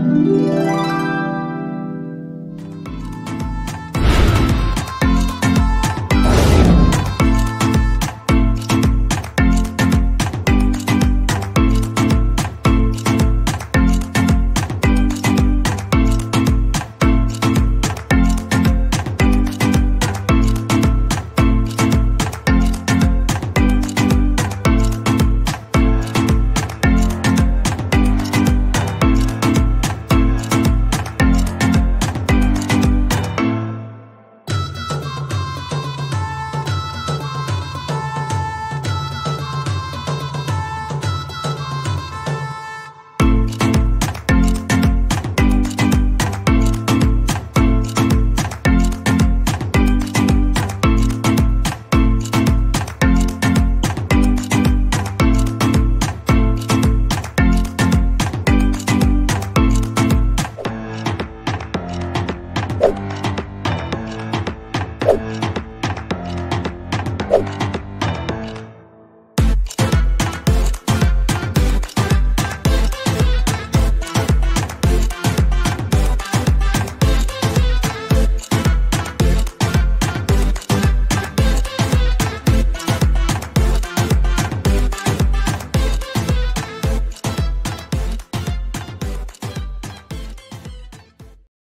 Música